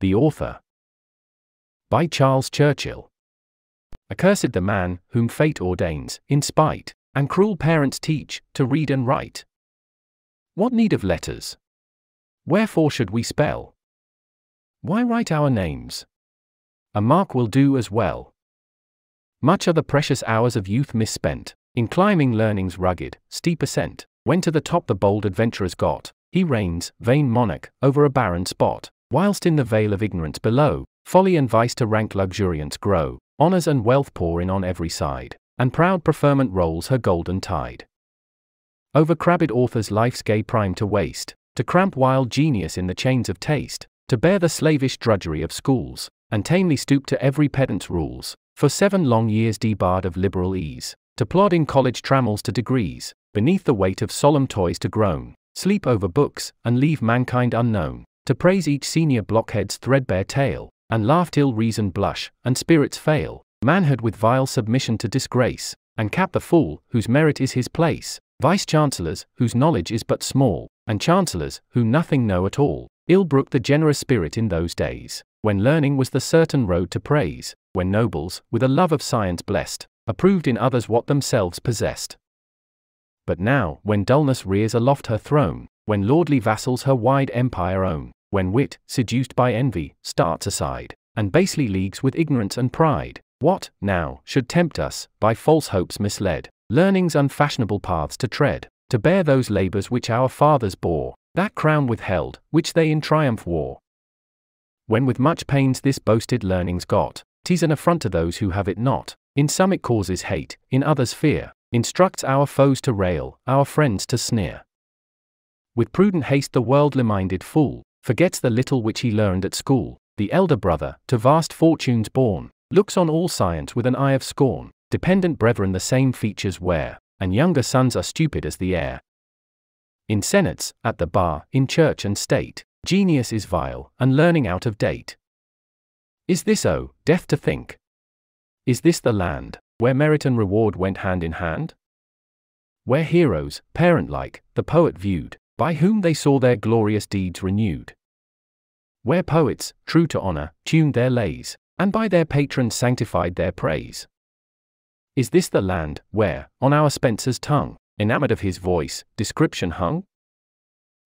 The Author. By Charles Churchill. Accursed the man, whom fate ordains, in spite, and cruel parents teach, to read and write. What need of letters? Wherefore should we spell? Why write our names? A mark will do as well. Much are the precious hours of youth misspent, in climbing learning's rugged, steep ascent, when to the top the bold adventurer's got, he reigns, vain monarch, over a barren spot, whilst in the vale of ignorance below, folly and vice to rank luxuriance grow, honours and wealth pour in on every side, and proud preferment rolls her golden tide. Over crabbed authors life's gay prime to waste, to cramp wild genius in the chains of taste, to bear the slavish drudgery of schools, and tamely stoop to every pedant's rules, for seven long years debarred of liberal ease, to plod in college trammels to degrees, beneath the weight of solemn toys to groan, sleep over books, and leave mankind unknown, to praise each senior blockhead's threadbare tale, and laughed ill reason blush, and spirits fail, manhood with vile submission to disgrace, and cap the fool, whose merit is his place, vice chancellors, whose knowledge is but small, and chancellors, who nothing know at all, ill brook the generous spirit in those days, when learning was the certain road to praise, when nobles, with a love of science blessed, approved in others what themselves possessed. But now, when dullness rears aloft her throne, when lordly vassals her wide empire own, when wit, seduced by envy, starts aside, and basely leagues with ignorance and pride, what, now, should tempt us, by false hopes misled, learning's unfashionable paths to tread, to bear those labours which our fathers bore, that crown withheld, which they in triumph wore? When with much pains this boasted learning's got, 'tis an affront to those who have it not, in some it causes hate, in others fear, instructs our foes to rail, our friends to sneer. With prudent haste the worldly minded fool, forgets the little which he learned at school, the elder brother, to vast fortunes born, looks on all science with an eye of scorn, dependent brethren the same features wear, and younger sons are stupid as the air. In senates, at the bar, in church and state, genius is vile, and learning out of date. Is this, oh, death to think? Is this the land, where merit and reward went hand in hand? Where heroes, parent like, the poet viewed, by whom they saw their glorious deeds renewed. Where poets, true to honor, tuned their lays, and by their patrons sanctified their praise. Is this the land, where, on our Spenser's tongue, enamored of his voice, description hung?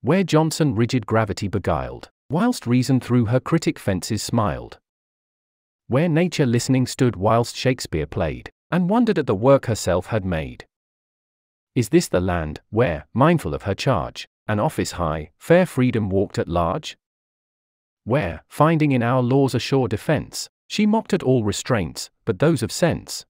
Where Jonson rigid gravity beguiled, whilst reason through her critic fences smiled. Where nature listening stood whilst Shakespeare played, and wondered at the work herself had made. Is this the land, where, mindful of her charge, an office high, fair freedom walked at large? Where, finding in our laws a sure defense, she mocked at all restraints, but those of sense.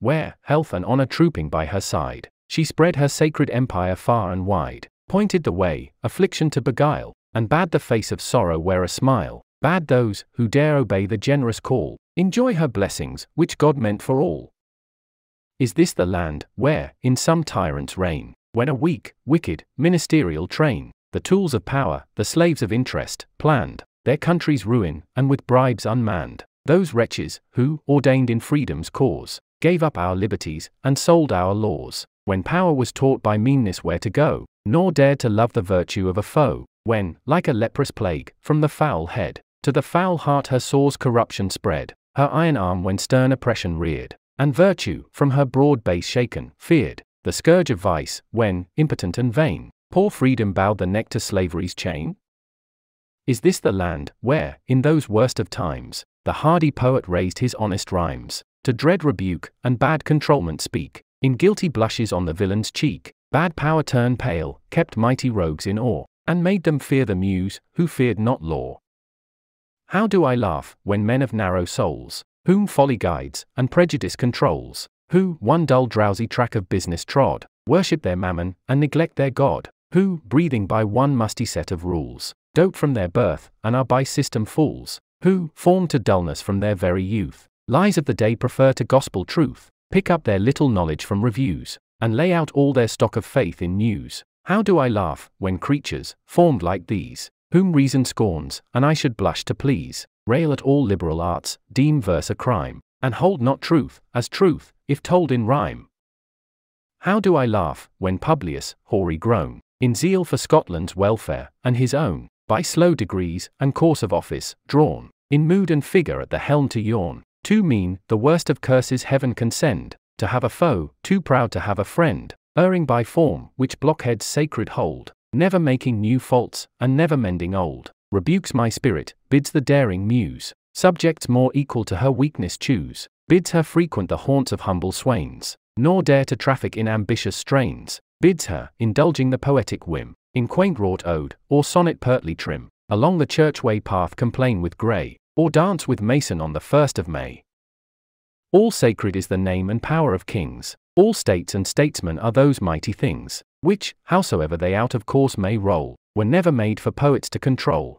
Where, health and honor trooping by her side, she spread her sacred empire far and wide, pointed the way, affliction to beguile, and bade the face of sorrow wear a smile, bade those, who dare obey the generous call, enjoy her blessings, which God meant for all. Is this the land, where, in some tyrant's reign, when a weak, wicked, ministerial train, the tools of power, the slaves of interest, planned their country's ruin, and with bribes unmanned, those wretches, who, ordained in freedom's cause, gave up our liberties, and sold our laws, when power was taught by meanness where to go, nor dared to love the virtue of a foe, when, like a leprous plague, from the foul head, to the foul heart her sore's corruption spread, her iron arm when stern oppression reared, and virtue, from her broad base shaken, feared, the scourge of vice, when, impotent and vain, poor freedom bowed the neck to slavery's chain? Is this the land, where, in those worst of times, the hardy poet raised his honest rhymes, to dread rebuke, and bad controlment speak, in guilty blushes on the villain's cheek, bad power turn pale, kept mighty rogues in awe, and made them fear the muse, who feared not law? How do I laugh, when men of narrow souls, whom folly guides, and prejudice controls, who, one dull drowsy track of business trod, worship their mammon, and neglect their God, who, breathing by one musty set of rules, dote from their birth, and are by system fools, who, formed to dullness from their very youth, lies of the day prefer to gospel truth, pick up their little knowledge from reviews, and lay out all their stock of faith in news. How do I laugh, when creatures, formed like these, whom reason scorns, and I should blush to please, rail at all liberal arts, deem verse a crime, and hold not truth, as truth, if told in rhyme. How do I laugh, when Publius, hoary grown, in zeal for Scotland's welfare, and his own, by slow degrees and course of office, drawn, in mood and figure at the helm to yawn, too mean, the worst of curses heaven can send, to have a foe, too proud to have a friend, erring by form, which blockheads sacred hold, never making new faults, and never mending old, rebukes my spirit, bids the daring muse, subjects more equal to her weakness choose, bids her frequent the haunts of humble swains, nor dare to traffic in ambitious strains, bids her, indulging the poetic whim, in quaint wrought ode, or sonnet pertly trim, along the churchway path complain with Gray, or dance with Mason on the first of May. All sacred is the name and power of kings, all states and statesmen are those mighty things, which, howsoever they out of course may roll, were never made for poets to control.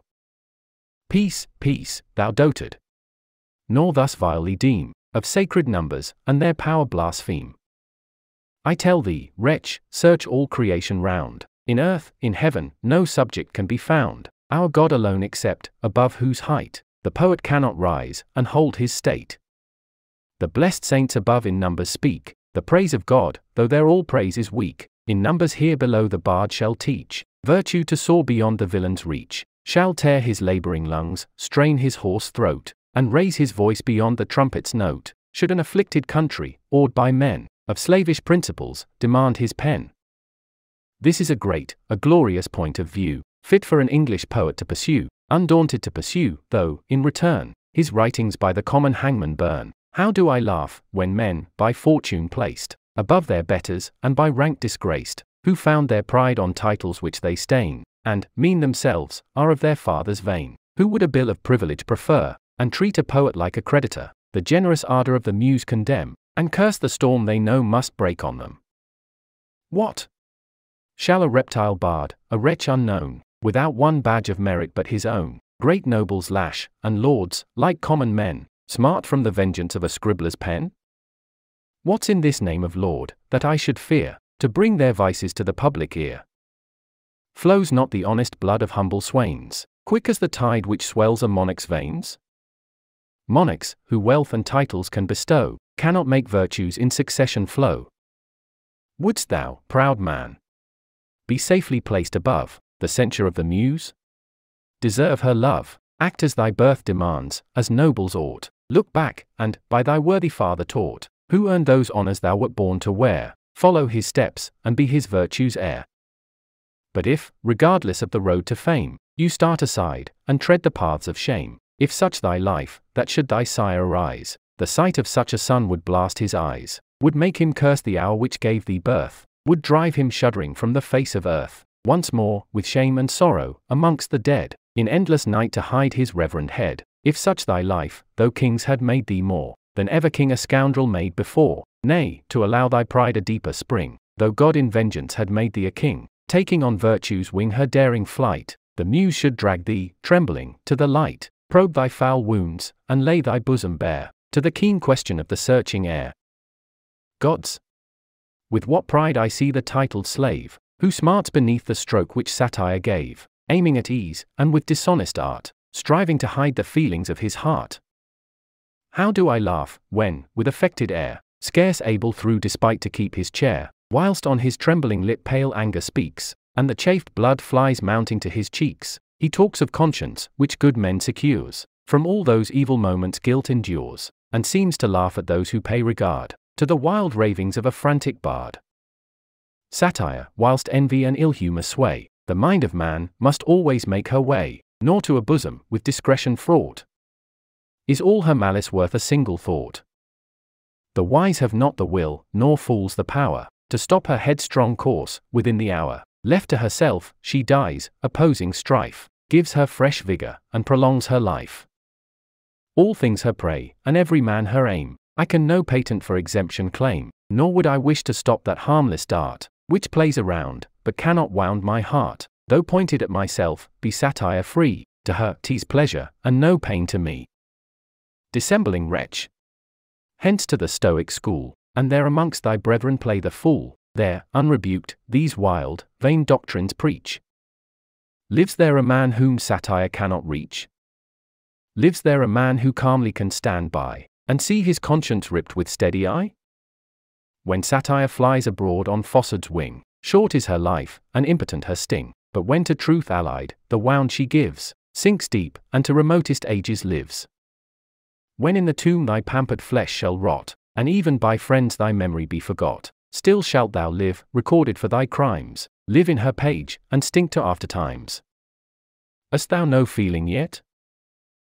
Peace, peace, thou dotard! Nor thus vilely deem, of sacred numbers, and their power blaspheme. I tell thee, wretch, search all creation round, in earth, in heaven, no subject can be found, our God alone except, above whose height, the poet cannot rise, and hold his state. The blessed saints above in numbers speak, the praise of God, though their all praise is weak, in numbers here below the bard shall teach, virtue to soar beyond the villain's reach, shall tear his laboring lungs, strain his hoarse throat, and raise his voice beyond the trumpet's note, should an afflicted country, awed by men, of slavish principles, demand his pen. This is a great, a glorious point of view, fit for an English poet to pursue, undaunted to pursue, though, in return, his writings by the common hangman burn, how do I laugh, when men, by fortune placed, above their betters, and by rank disgraced, who found their pride on titles which they stain, and, mean themselves, are of their fathers vain, who would a bill of privilege prefer, and treat a poet like a creditor, the generous ardor of the muse condemn, and curse the storm they know must break on them. What? Shall a reptile bard, a wretch unknown, without one badge of merit but his own, great nobles lash, and lords, like common men, Smart from the vengeance of a scribbler's pen? What's in this name of Lord, that I should fear, to bring their vices to the public ear? Flows not the honest blood of humble swains, quick as the tide which swells a monarch's veins? Monarchs, who wealth and titles can bestow, cannot make virtues in succession flow. Wouldst thou, proud man, be safely placed above the censure of the muse? Deserve her love, act as thy birth demands, as nobles ought. Look back, and, by thy worthy father taught, who earned those honours thou wert born to wear, follow his steps, and be his virtue's heir. But if, regardless of the road to fame, you start aside, and tread the paths of shame, if such thy life, that should thy sire arise, the sight of such a son would blast his eyes, would make him curse the hour which gave thee birth, would drive him shuddering from the face of earth, once more, with shame and sorrow, amongst the dead, in endless night to hide his reverend head, if such thy life, though kings had made thee more than ever king a scoundrel made before, nay, to allow thy pride a deeper spring, though God in vengeance had made thee a king, taking on virtue's wing her daring flight, the muse should drag thee, trembling, to the light, probe thy foul wounds, and lay thy bosom bare, to the keen question of the searching air. Gods! With what pride I see the titled slave, who smarts beneath the stroke which satire gave, aiming at ease, and with dishonest art, striving to hide the feelings of his heart. How do I laugh, when, with affected air, scarce able through despite to keep his chair, whilst on his trembling lip pale anger speaks, and the chafed blood flies mounting to his cheeks, he talks of conscience, which good men secures, from all those evil moments guilt endures, and seems to laugh at those who pay regard, to the wild ravings of a frantic bard. Satire, whilst envy and ill humour sway, the mind of man must always make her way, nor to a bosom with discretion fraught. Is all her malice worth a single thought? The wise have not the will, nor fools the power, to stop her headstrong course, within the hour. Left to herself, she dies, opposing strife, gives her fresh vigor, and prolongs her life. All things her prey, and every man her aim. I can no patent for exemption claim, nor would I wish to stop that harmless dart, which plays around, but cannot wound my heart though pointed at myself, be satire free, to her, tease pleasure, and no pain to me. Dissembling wretch. Hence to the Stoic school, and there amongst thy brethren play the fool, there, unrebuked, these wild, vain doctrines preach. Lives there a man whom satire cannot reach? Lives there a man who calmly can stand by, and see his conscience ripped with steady eye? When satire flies abroad on Fossard's wing, short is her life, and impotent her sting but when to truth allied, the wound she gives, sinks deep, and to remotest ages lives. When in the tomb thy pampered flesh shall rot, and even by friends thy memory be forgot, still shalt thou live, recorded for thy crimes, live in her page, and stink to after times. Hast thou no feeling yet?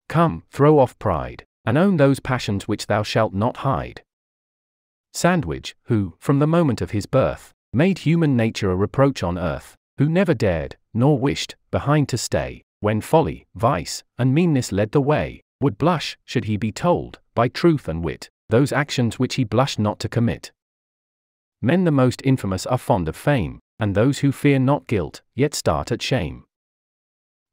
Come, throw off pride, and own those passions which thou shalt not hide. Sandwich, who, from the moment of his birth, made human nature a reproach on earth, who never dared, nor wished, behind to stay, when folly, vice, and meanness led the way, would blush, should he be told, by truth and wit, those actions which he blushed not to commit. Men the most infamous are fond of fame, and those who fear not guilt, yet start at shame.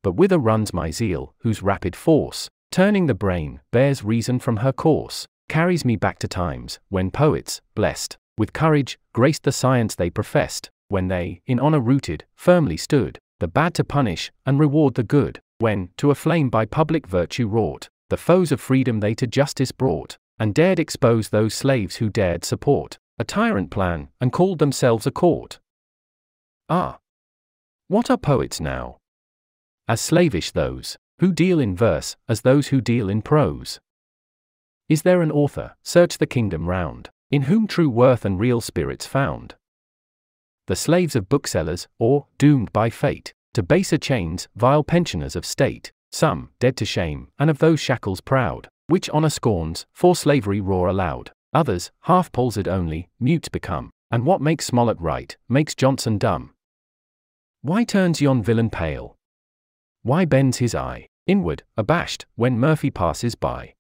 But whither runs my zeal, whose rapid force, turning the brain, bears reason from her course, carries me back to times, when poets, blessed, with courage, graced the science they professed, when they, in honor rooted, firmly stood, the bad to punish, and reward the good, when, to a flame by public virtue wrought, the foes of freedom they to justice brought, and dared expose those slaves who dared support a tyrant plan, and called themselves a court. Ah! What are poets now? As slavish those who deal in verse as those who deal in prose. Is there an author, search the kingdom round, in whom true worth and real spirits found? The slaves of booksellers, or, doomed by fate, to baser chains, vile pensioners of state, some, dead to shame, and of those shackles proud, which honor scorns, for slavery roar aloud. Others, half palsied only, mute become, and what makes Smollett write, makes Johnson dumb. Why turns yon villain pale? Why bends his eye, inward, abashed, when Murphy passes by?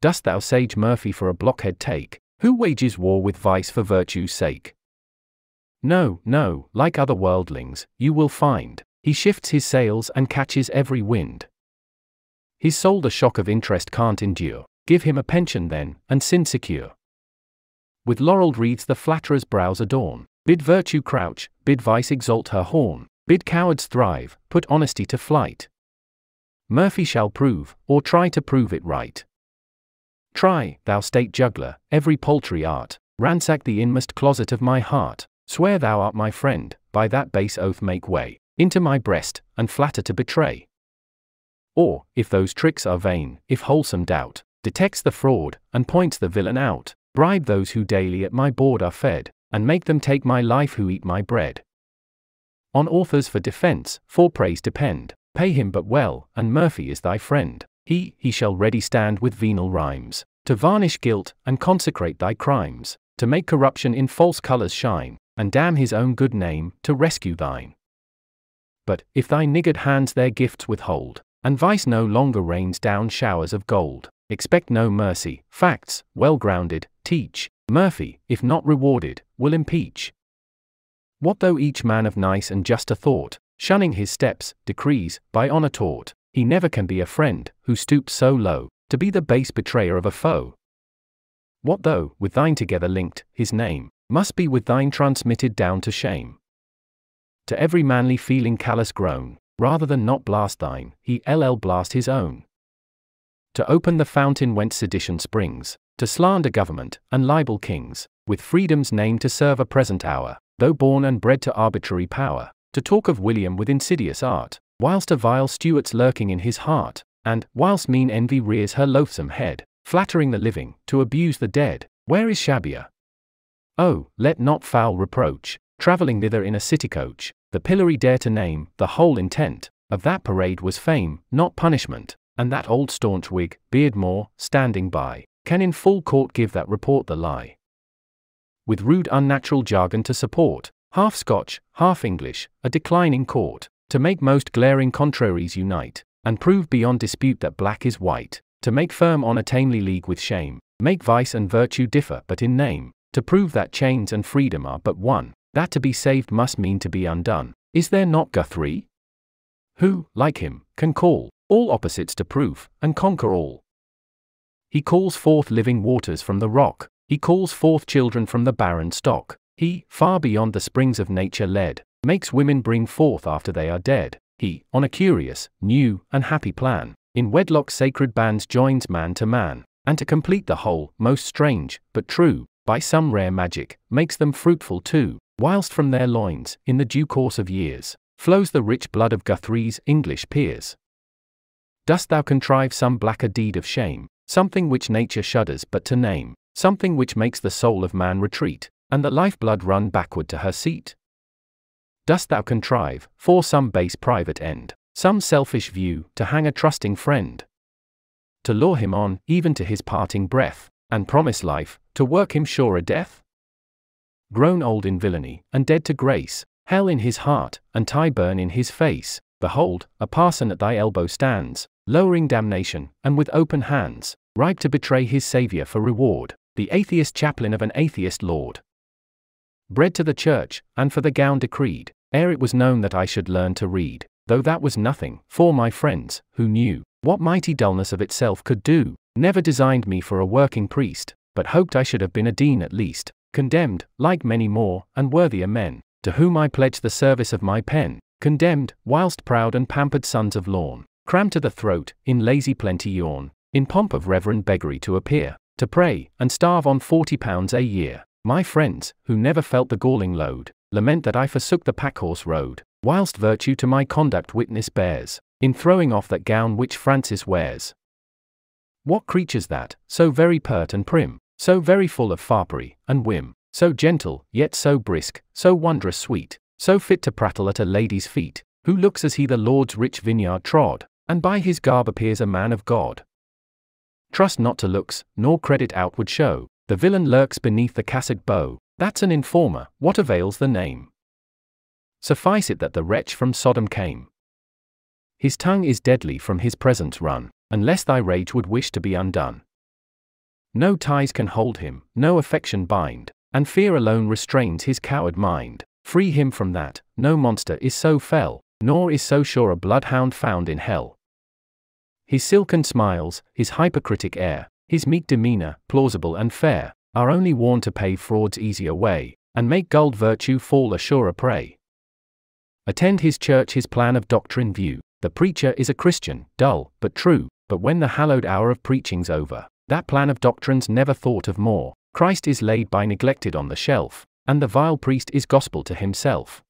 Dost thou sage Murphy for a blockhead take, who wages war with vice for virtue's sake? No, no, like other worldlings, you will find, he shifts his sails and catches every wind. His soul the shock of interest can't endure, give him a pension then, and sin secure. With laurelled wreaths the flatterer's brows adorn, bid virtue crouch, bid vice exalt her horn, bid cowards thrive, put honesty to flight. Murphy shall prove, or try to prove it right. Try, thou state juggler, every paltry art, ransack the inmost closet of my heart, swear thou art my friend, by that base oath make way, into my breast, and flatter to betray. Or, if those tricks are vain, if wholesome doubt detects the fraud, and points the villain out, bribe those who daily at my board are fed, and make them take my life who eat my bread. On authors for defense, for praise depend, pay him but well, and Murphy is thy friend. He, he shall ready stand with venal rhymes, to varnish guilt, and consecrate thy crimes, to make corruption in false colours shine, and damn his own good name, to rescue thine. But, if thy niggard hands their gifts withhold, and vice no longer rains down showers of gold, expect no mercy, facts, well grounded, teach, Murphy, if not rewarded, will impeach. What though each man of nice and just a thought, shunning his steps, decrees, by honour taught, he never can be a friend, who stoops so low, to be the base betrayer of a foe. What though, with thine together linked, his name, must be with thine transmitted down to shame? To every manly feeling callous groan, rather than not blast thine, he ll blast his own. To open the fountain whence sedition springs, to slander government, and libel kings, with freedom's name to serve a present hour, though born and bred to arbitrary power, to talk of William with insidious art, whilst a vile Stuart's lurking in his heart, and, whilst mean envy rears her loathsome head, flattering the living, to abuse the dead, where is Shebbeare? Oh, let not foul reproach, travelling thither in a city coach, the pillory dare to name, the whole intent, of that parade was fame, not punishment, and that old staunch Whig, Beardmore, standing by, can in full court give that report the lie. With rude unnatural jargon to support, half Scotch, half English, a declining court, to make most glaring contraries unite, and prove beyond dispute that black is white, to make firm on a tamely league with shame, make vice and virtue differ but in name, to prove that chains and freedom are but one, that to be saved must mean to be undone. Is there not Guthrie? Who, like him, can call all opposites to proof, and conquer all. He calls forth living waters from the rock, he calls forth children from the barren stock. He, far beyond the springs of nature led, makes women bring forth after they are dead. He, on a curious, new, and happy plan, in wedlock sacred bands joins man to man, and to complete the whole, most strange, but true, by some rare magic, makes them fruitful too, whilst from their loins, in the due course of years, flows the rich blood of Guthrie's English peers. Dost thou contrive some blacker deed of shame, something which nature shudders but to name, something which makes the soul of man retreat, and the life-blood run backward to her seat? Dost thou contrive, for some base private end, some selfish view, to hang a trusting friend? To lure him on, even to his parting breath, and promise life, to work him sure a death? Grown old in villainy, and dead to grace, hell in his heart, and Tyburn in his face, behold, a parson at thy elbow stands, lowering damnation, and with open hands, ripe to betray his Saviour for reward, the atheist chaplain of an atheist Lord. Bred to the church, and for the gown decreed, ere it was known that I should learn to read, though that was nothing, for my friends, who knew what mighty dullness of itself could do, never designed me for a working priest, but hoped I should have been a dean at least, condemned, like many more, and worthier men, to whom I pledge the service of my pen, condemned, whilst proud and pampered sons of lawn, crammed to the throat, in lazy plenty yawn, in pomp of reverend beggary to appear, to pray, and starve on forty pounds a year. My friends, who never felt the galling load, lament that I forsook the packhorse road, whilst virtue to my conduct witness bears, in throwing off that gown which Francis wears. What creatures that, so very pert and prim, so very full of farpery and whim, so gentle, yet so brisk, so wondrous sweet, so fit to prattle at a lady's feet, who looks as he the Lord's rich vineyard trod, and by his garb appears a man of God. Trust not to looks, nor credit outward show, the villain lurks beneath the cassock bow, that's an informer, what avails the name? Suffice it that the wretch from Sodom came. His tongue is deadly from his presence run, unless thy rage would wish to be undone. No ties can hold him, no affection bind, and fear alone restrains his coward mind. Free him from that, no monster is so fell, nor is so sure a bloodhound found in hell. His silken smiles, his hypocritic air, his meek demeanor, plausible and fair, are only worn to pave fraud's easier way, and make gold virtue fall a surer prey. Attend his church his plan of doctrine view, the preacher is a Christian, dull, but true, but when the hallowed hour of preaching's over, that plan of doctrine's never thought of more, Christ is laid by neglected on the shelf, and the vile priest is gospel to himself.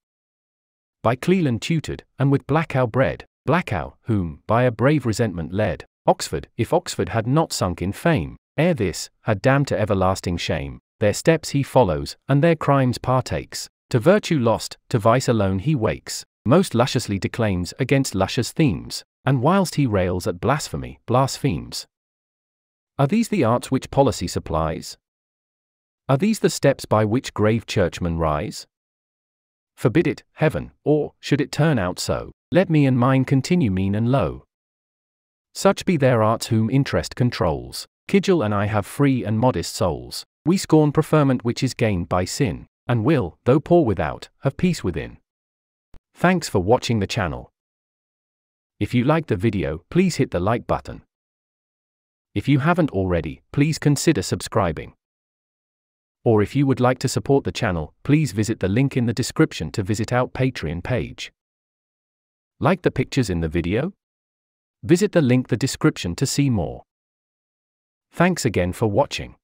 By Cleland tutored, and with Blacow bred, Blacow, whom, by a brave resentment led, Oxford, if Oxford had not sunk in fame, ere this, had damned to everlasting shame, their steps he follows, and their crimes partakes, to virtue lost, to vice alone he wakes, most lusciously declaims against luscious themes, and whilst he rails at blasphemy, blasphemes. Are these the arts which policy supplies? Are these the steps by which grave churchmen rise? Forbid it, heaven, or, should it turn out so, let me and mine continue mean and low. Such be their arts whom interest controls. Kidgell and I have free and modest souls. We scorn preferment which is gained by sin, and will, though poor without, have peace within. Thanks for watching the channel. If you liked the video, please hit the like button. If you haven't already, please consider subscribing. Or if you would like to support the channel, please visit the link in the description to visit our Patreon page. Like the pictures in the video? Visit the link the description to see more. Thanks again for watching.